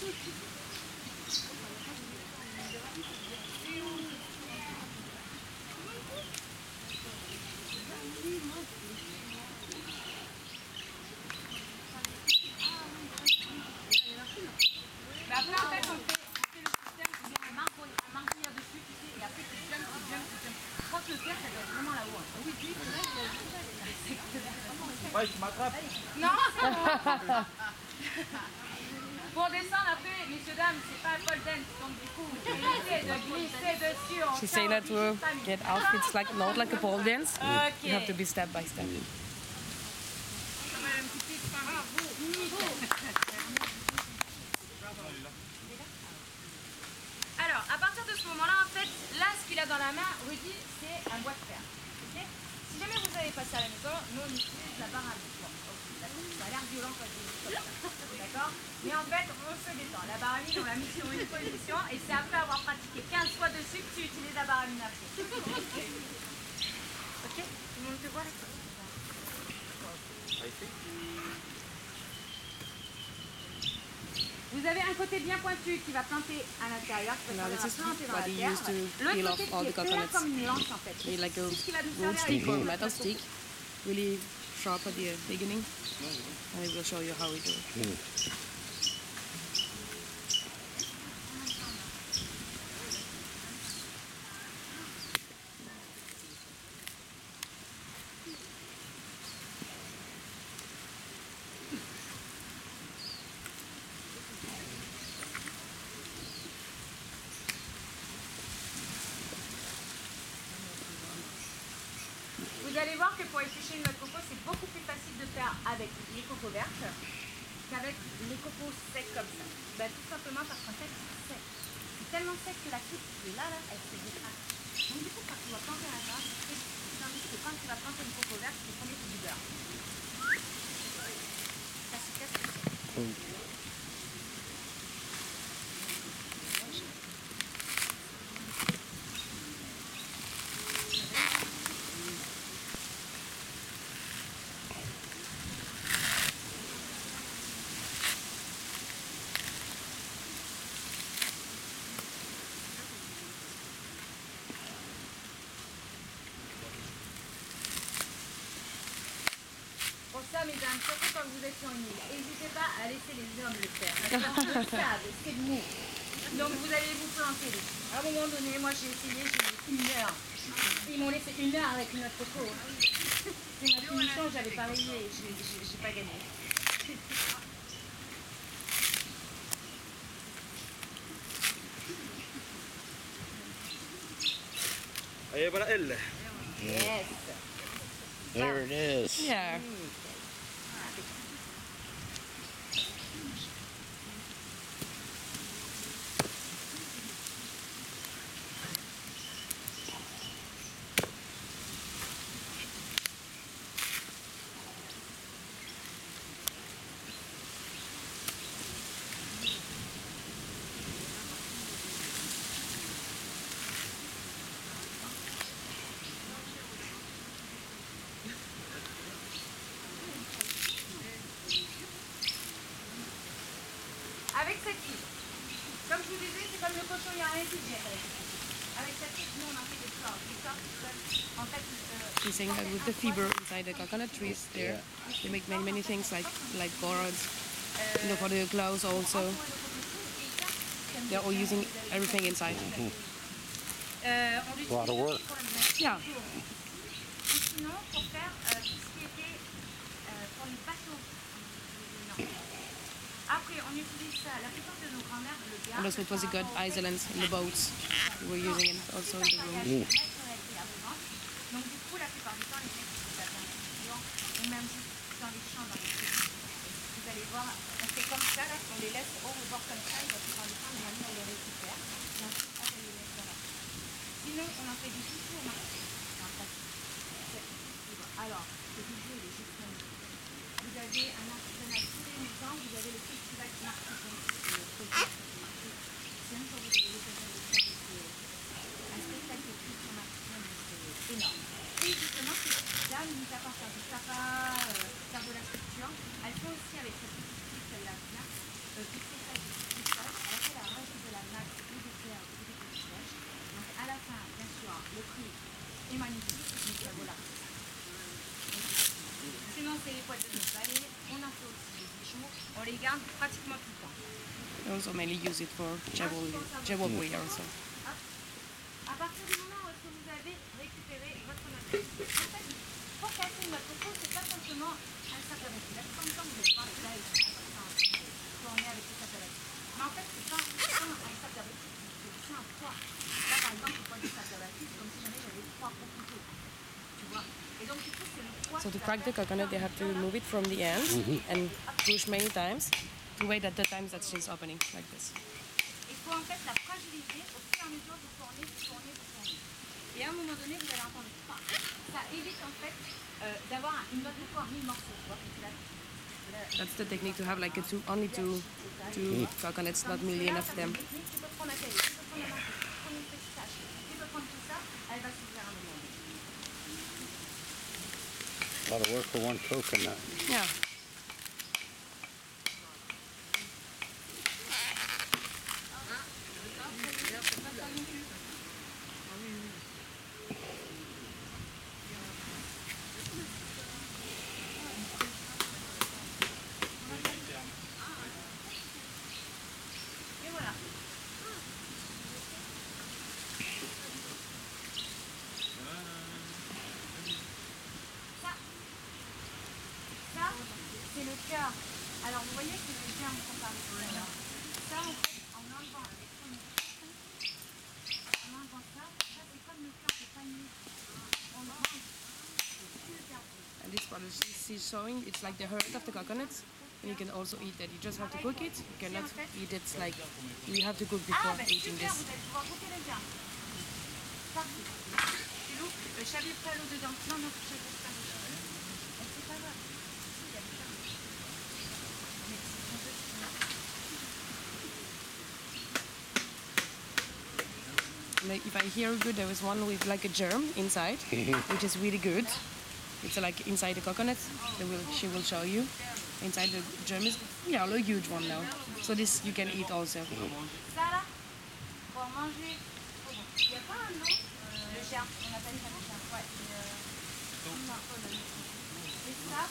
Dessus, tu le père, ça doit Pour descendre après, messieurs, dames, c'est pas un pole dance, donc du coup, essayez de glisser dessus. on She's saying that dessus, get outfits like not like a pole dance. Ok. You have to be step by step. Alors, à partir de ce moment-là, en fait, là, ce qu'il a dans la main, Rudy, c'est un bois de fer. ok? Si jamais vous avez passé à la maison, nous, on utilise la barre à vide. Bon, ok, d'accord. Ça a l'air violent quand je dis comme ça. D'accord Mais en fait, on se détend. La barre à mine, on l'a mis sur une position et c'est après avoir pratiqué 15 fois dessus que tu utilises la barre à mine après. ok Tout le monde te voit Vous avez un côté bien pointu qui va planter à l'intérieur, qui va Now this is planter dans la terre. L'autre côté qui est plat comme une lance en fait. They like a C'est ce qui va nous wood servir à stick or metal stick, really sharp at the beginning. And I will show you how we do it. Vous allez voir que pour éplucher une noix de coco, c'est beaucoup plus facile de faire avec les cocos vertes qu'avec les cocos secs comme ça. Ben, tout simplement parce qu'en fait, c'est sec. C'est tellement sec que la coupe qui est là, elle se décrase. Donc du coup, quand tu vas planter un arbre, c'est quand tu vas planter une coco verte, tu prends du beurre. Ça se casse. Mesdames, surtout quand vous êtes sur une île, n'hésitez pas à laisser les hommes le faire. Parce que le sable, c'est mou. Donc vous allez vous planter. À un moment donné, moi j'ai essayé, j'ai mis une heure. Ils m'ont laissé une heure avec notre coco. C'est ma finition, j'avais pas rayé, j'ai pas gagné. Et voilà elle. Yes. There it is. Yeah. Cette huile, comme je vous disais, c'est comme le cochon, il n'y a rien qui gère avec cette huile. Avec cette huile, nous on en fait des sorts. Des sorts qui peuvent, en fait, euh, He's saying that with the fiber inside the coconut trees there, they make many many things like like gourds. You know, for the clothes also. They're all using everything inside. euh, on A lot of work. pour le mettre. Yeah. Ou sinon, pour faire euh, tout ce qui était euh, pour les bateaux. And also it was a good island in the boats. We were using it also in the room. Donc du coup, la plupart du temps, les mecs qui sont ou même juste dans les champs, dans les prairies. Vous allez voir, on fait comme ça, là, on les laisse au rebord comme ça, et la plupart du temps, les amis, on les récupère. Et ensuite, hop, on les met dans la Sinon, on en fait du tissu au marché. En plastique. C'est- Alors, le il est juste. Vous avez un vous. C'est un un spectacle énorme. Et justement, ces dames, mis à part faire du tapas, euh, faire de la sculpture, les garde pratiquement tout le temps. They also mainly use it for jewelry, jewelry also. À partir du moment où est-ce que vous avez récupéré votre note, en fait, pour casser une coco, c'est pas simplement un sac à vêtements. To qui va crack the coconut, they have to remove it from the end mm-hmm. and push many times to wait at the times that she's opening like this. Et à un moment donné, vous allez entendre ça. Évite en fait euh, d'avoir une note de mille morceaux. That's the technique to have like a two, only two, two mm. coconuts, not million of them. A lot of work for one coconut. Yeah. Alors vous voyez que les germes sont pas. Ça, en fait, en enlevant avec en enlevant ça, ça c'est comme le cœur de panier. On le mange. Super. And this part is she's showing, it's like the heart of the coconuts. And you can also eat that. You just have to cook it. You cannot eat it like you have to cook Ah, before bah eating super, this. vous allez pouvoir goûter les germes. Parfait. Tu l'ouvres, le chavier pas l'eau dedans. Non, non, ne pas le chavier. Et c'est pas grave. Si, il y a le chavier. Mais on peut- Like if I hear good, there was one with like a germ inside, which is really good. It's like inside the coconut. They will, she will show you. Inside the germ is yeah, a huge one now. So this you can eat also. Ça